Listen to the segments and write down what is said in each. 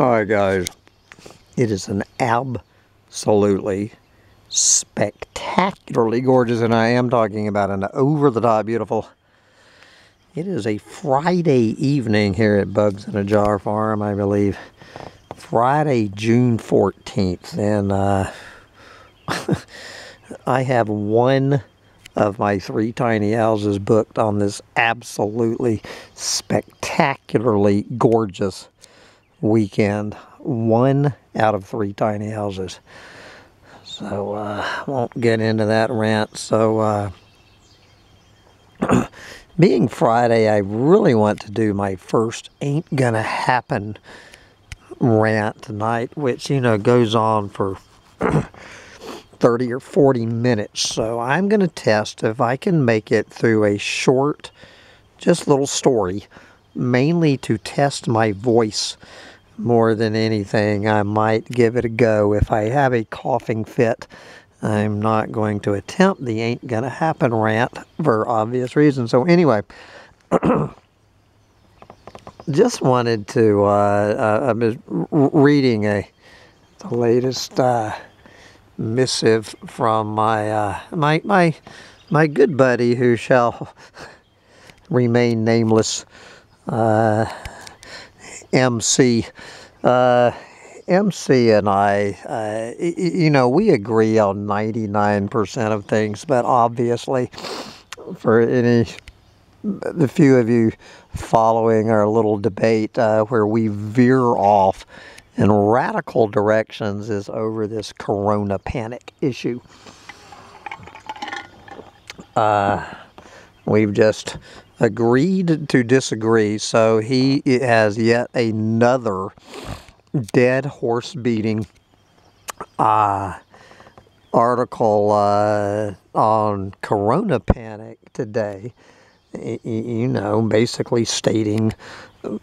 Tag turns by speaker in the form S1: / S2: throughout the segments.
S1: Alright guys, it is an absolutely spectacularly gorgeous, and I am talking about an over-the-top beautiful. It is a Friday evening here at Bugs in a Jar Farm, I believe. Friday, June 14th, and uh, I have one of my three tiny houses booked on this absolutely spectacularly gorgeous weekend. One out of three tiny houses. So, uh, won't get into that rant. So, uh, being Friday, I really want to do my first Ain't Gonna Happen rant tonight, which, you know, goes on for 30 or 40 minutes. So, I'm going to test if I can make it through a short, just little story, mainly to test my voice more than anything, I might give it a go. If I have a coughing fit, I'm not going to attempt the ain't gonna happen rant for obvious reasons. So anyway, just wanted to. Uh, uh, I was reading a the latest uh, missive from my uh, my my my good buddy who shall remain nameless. Uh, MC. Uh, MC and I, uh, you know, we agree on 99% of things, but obviously, for any, the few of you following our little debate uh, where we veer off in radical directions is over this corona panic issue. Uh, we've just agreed to disagree. So he has yet another dead horse beating uh, article uh, on corona panic today. You know, basically stating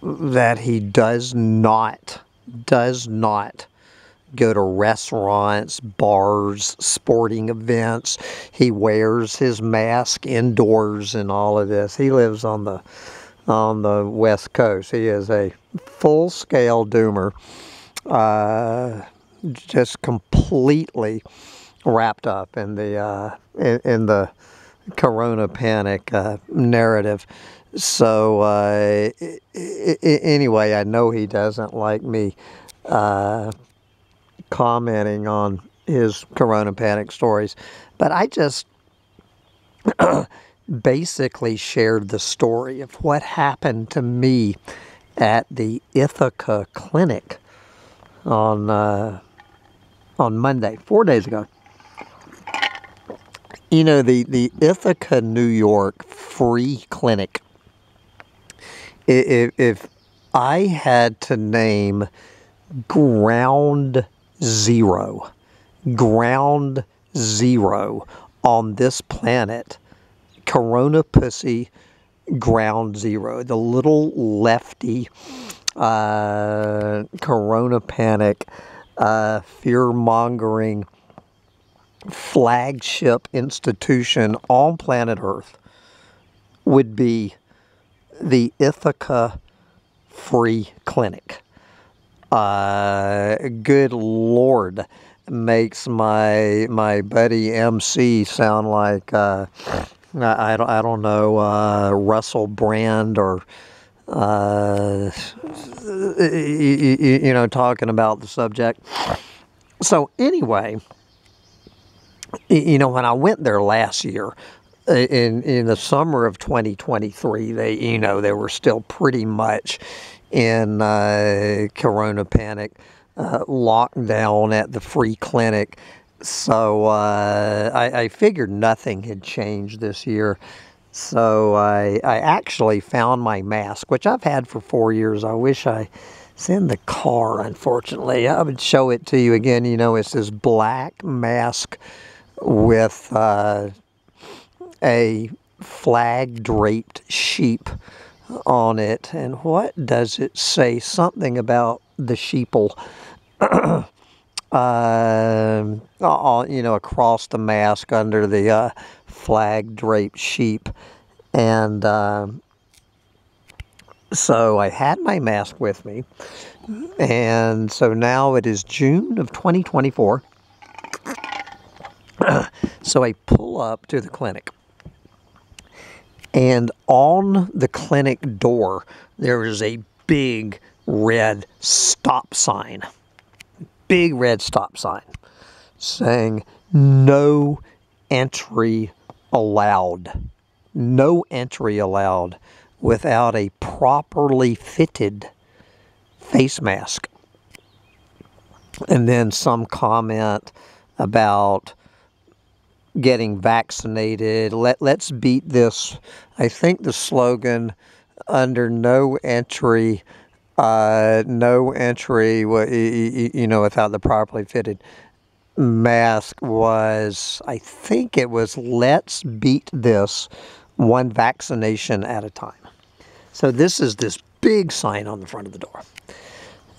S1: that he does not, does not go to restaurants, bars, sporting events. He wears his mask indoors and all of this. He lives on the on the west coast. He is a full-scale doomer, uh, just completely wrapped up in the uh, in, in, the Corona panic uh, narrative. So uh, anyway, I know he doesn't like me uh, commenting on his corona panic stories, but I just basically shared the story of what happened to me at the Ithaca Clinic on uh, on Monday, four days ago. You know the the Ithaca, New York free clinic. If, if I had to name ground zero, ground zero on this planet. Corona pussy, ground zero. The little lefty uh, corona panic, uh, fear mongering flagship institution on planet Earth would be the Ithaca Free Clinic uh, good lord makes my my buddy MC sound like uh, I, I, don't, I don't know uh, Russell Brand or uh, you, you, know talking about the subject. So anyway, you know when I went there last year. In in the summer of 2023, they you know they were still pretty much in uh, Corona panic, uh, lockdown at the free clinic. So uh, I, I, figured nothing had changed this year. So I, I actually found my mask, which I've had for four years. I wish I. It's in the car, unfortunately. I would show it to you again. You know, it's this black mask with uh, a flag draped sheep on it. And what does it say? Something about the sheeple. uh, you know, across the mask under the uh, flag draped sheep. And uh, So I had my mask with me. And so now it is June of 2024. so I pull up to the clinic. And on the clinic door, there is a big red stop sign. Big red stop sign saying no entry allowed. No entry allowed without a properly fitted face mask. And then some comment about getting vaccinated. Let, let's beat this. I think the slogan under no entry, uh, no entry, you know, without the properly fitted mask was, I think it was, let's beat this one vaccination at a time. So this is this big sign on the front of the door.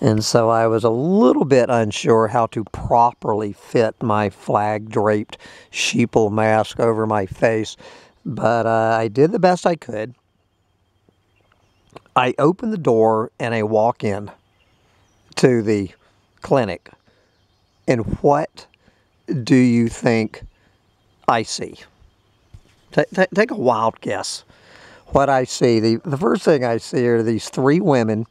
S1: And so I was a little bit unsure how to properly fit my flag draped sheeple mask over my face, but uh, I did the best I could. I open the door and I walk in to the clinic. And what do you think I see? T take a wild guess what I see. The, the first thing I see are these three women,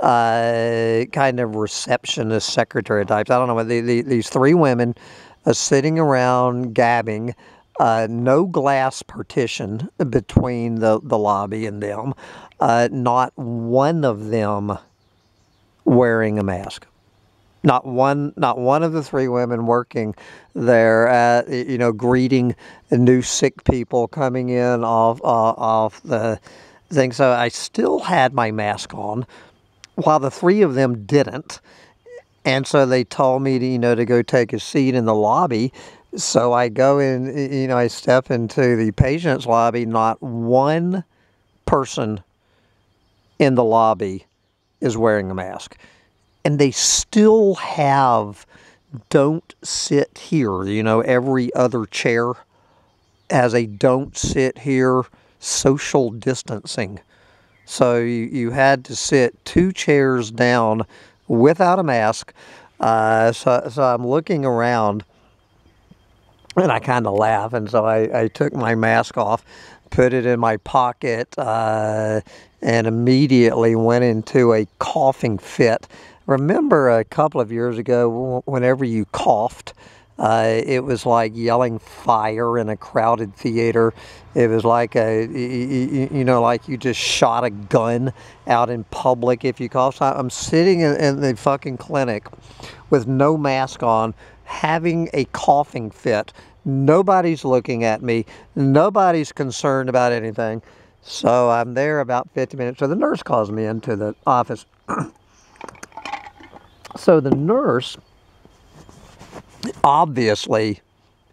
S1: uh, kind of receptionist secretary types. I don't know, what the, the, these three women uh, sitting around gabbing. Uh, no glass partition between the, the lobby and them. Uh, not one of them wearing a mask. Not one, not one of the three women working there, at, you know, greeting new sick people coming in off uh, off the thing. So I still had my mask on, while the three of them didn't. And so they told me to, you know, to go take a seat in the lobby. So I go in, you know, I step into the patient's lobby. Not one person in the lobby is wearing a mask and they still have don't sit here. You know, every other chair has a don't sit here social distancing. So you, you had to sit two chairs down without a mask. Uh, so, so I'm looking around and I kind of laugh. And so I, I took my mask off, put it in my pocket, uh, and immediately went into a coughing fit remember a couple of years ago, whenever you coughed, uh, it was like yelling fire in a crowded theater. It was like a, you know, like you just shot a gun out in public if you cough. So I'm sitting in the fucking clinic with no mask on, having a coughing fit. Nobody's looking at me. Nobody's concerned about anything. So I'm there about 50 minutes. So the nurse calls me into the office. So the nurse obviously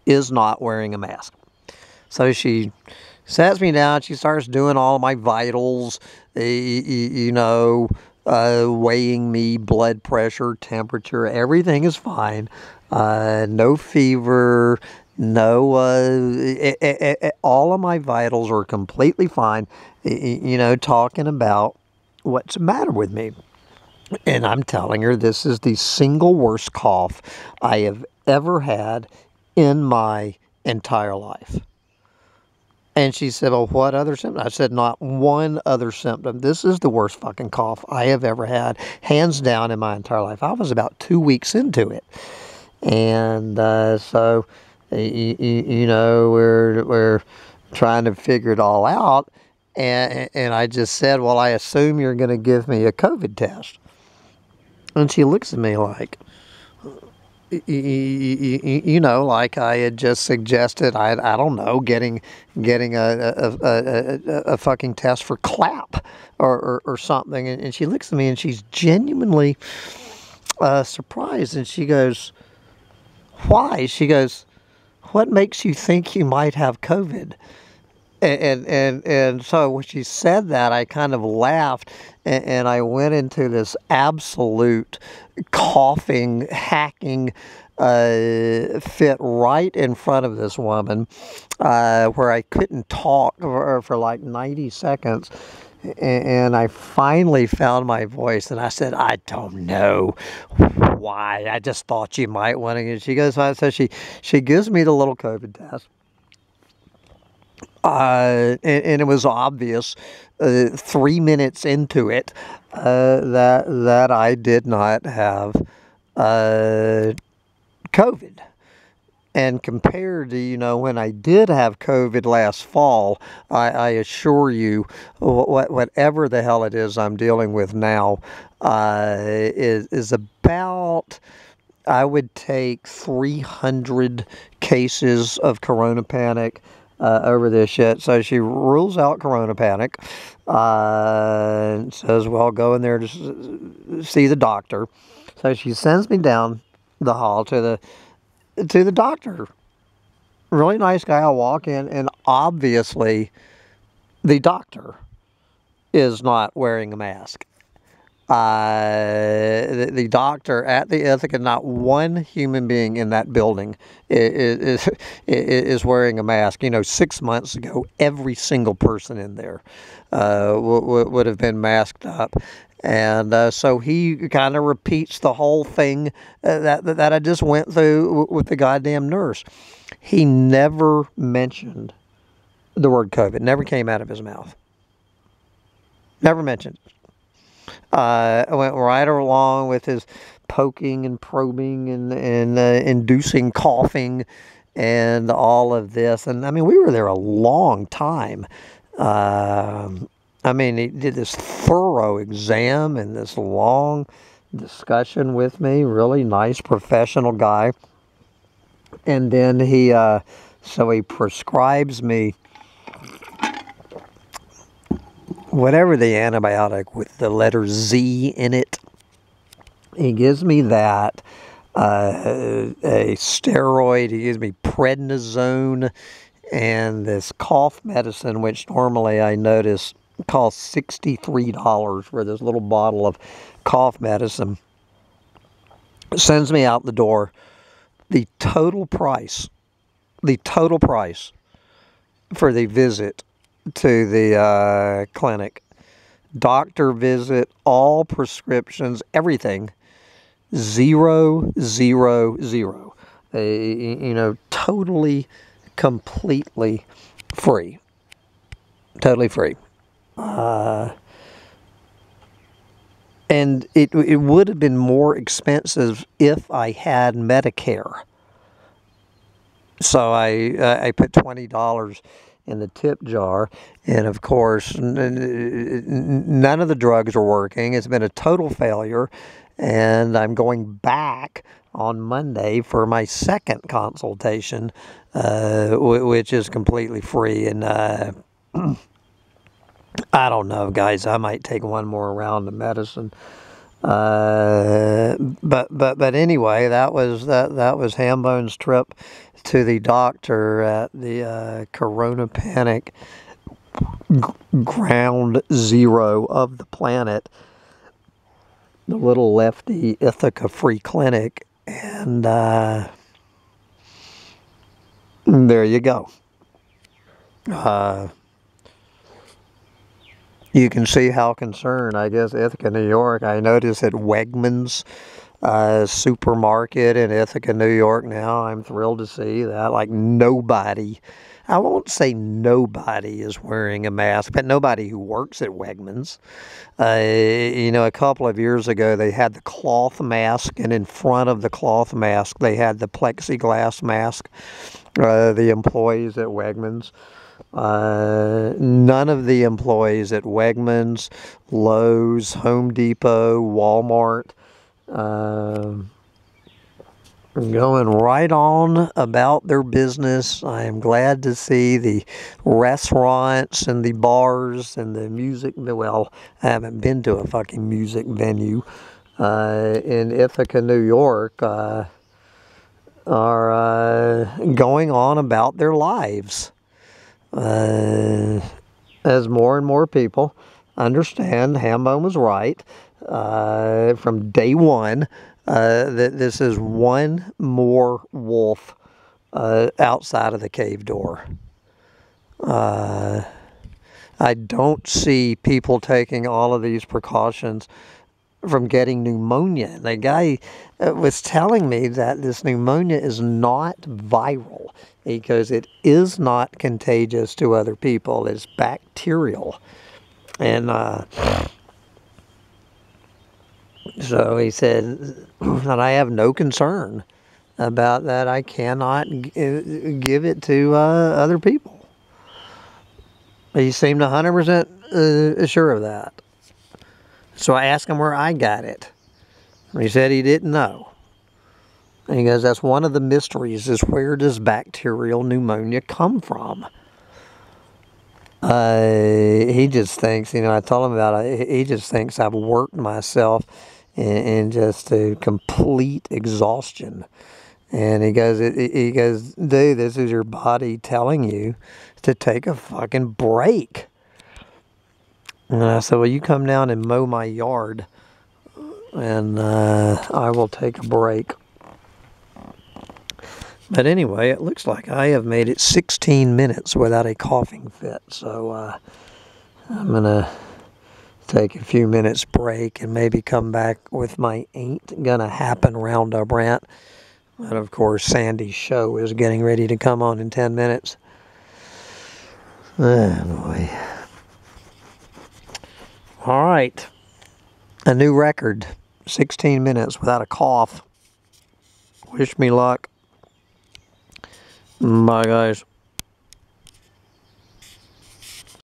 S1: is not wearing a mask. So she sets me down. She starts doing all my vitals, you know, uh, weighing me, blood pressure, temperature. Everything is fine. Uh, no fever. No, uh, all of my vitals are completely fine. You know, talking about what's the matter with me. And I'm telling her this is the single worst cough I have ever had in my entire life. And she said, Well, what other symptom? I said, Not one other symptom. This is the worst fucking cough I have ever had, hands down, in my entire life. I was about two weeks into it. And uh, so, you, you know, we're, we're trying to figure it all out. And, and I just said, Well, I assume you're going to give me a COVID test. And she looks at me like, you know, like I had just suggested, I, I don't know, getting getting a, a, a, a, a fucking test for clap or, or, or something. And, and, she looks at me and she's genuinely uh, surprised. And she goes, Why? She goes, What makes you think you might have COVID? And and and so when she said that, I kind of laughed, and, and I went into this absolute coughing, hacking uh, fit right in front of this woman, uh, where I couldn't talk for, for like ninety seconds. and I finally found my voice and I said, I don't know why. I just thought you might want to. And She goes, so she, she gives me the little COVID test. Uh, and, and, it was obvious uh, three minutes into it uh, that that I did not have uh, COVID. And compared to, you know, when I did have COVID last fall, I, I assure you, what, whatever the hell it is I'm dealing with now uh, is, is about, I would take 300 cases of corona panic uh, over this shit. So she rules out corona panic. Uh, says, well, go in there to see the doctor. So she sends me down the hall to the to the doctor. Really nice guy. I walk in, and obviously, the doctor is not wearing a mask. Uh, the, the, doctor at the Ithaca, not one human being in that building is, is, is wearing a mask. You know, six months ago, every single person in there uh, w- would have been masked up. And uh, so he kind of repeats the whole thing uh, that, that I just went through with the goddamn nurse. He never mentioned the word COVID, never came out of his mouth. Never mentioned Uh, went right along with his poking and probing and, and uh, inducing coughing and all of this. And I mean, we were there a long time. Um, I mean, he did this thorough exam and this long discussion with me. Really nice professional guy. And then he, uh, so he prescribes me whatever the antibiotic with the letter Z in it. He gives me that. Uh, a steroid. He gives me prednisone and this cough medicine, which normally I notice costs $63 for this little bottle of cough medicine. Sends me out the door. The total price, the total price for the visit to the uh, clinic, doctor visit, all prescriptions, everything, zero, zero, zero. You know, totally, completely free. Totally free. Uh, and it, it would have been more expensive if I had Medicare. So I, uh, I put $20 in the tip jar. And of course, none of the drugs are working. It's been a total failure. And I'm going back on Monday for my second consultation, uh, which is completely free. And uh, I don't know, guys. I might take one more round of medicine. Uh, but but but anyway, that was that that was Hambone's trip to the doctor at the uh, Corona Panic ground zero of the planet, the little lefty Ithaca Free Clinic, and uh, there you go. Uh, you can see how concerned, I guess, Ithaca, New York. I noticed at Wegmans uh, supermarket in Ithaca, New York now. I'm thrilled to see that. Like nobody, I won't say nobody is wearing a mask, but nobody who works at Wegmans. Uh, you know, a couple of years ago, they had the cloth mask, and in front of the cloth mask, they had the plexiglass mask, uh, the employees at Wegmans. Uh, none of the employees at Wegmans, Lowe's, Home Depot, Walmart, uh, going right on about their business. I am glad to see the restaurants and the bars and the music. Well, I haven't been to a fucking music venue uh, in Ithaca, New York. Uh, are uh, going on about their lives uh, as more and more people understand Hambone was right uh, from day one uh, that this is one more wolf uh, outside of the cave door. Uh, I don't see people taking all of these precautions from getting pneumonia. The guy uh, was telling me that this pneumonia is not viral because it is not contagious to other people. It's bacterial. And uh, so he said that I have no concern about that. I cannot give it to uh, other people. He seemed 100% uh, sure of that. So I asked him where I got it. He said he didn't know. And he goes, that's one of the mysteries is where does bacterial pneumonia come from? Uh, he just thinks, you know, I told him about it. He just thinks I've worked myself in, in just a complete exhaustion. And he goes, he goes, dude, this is your body telling you to take a fucking break. And I said, well, you come down and mow my yard, and uh, I will take a break. But anyway, it looks like I have made it 16 minutes without a coughing fit. So uh, I'm going to take a few minutes break and maybe come back with my Ain't Gonna Happen Roundup rant. And of course, Sandy's show is getting ready to come on in 10 minutes. Oh boy. All right. A new record 16 minutes without a cough. Wish me luck. Bye, guys.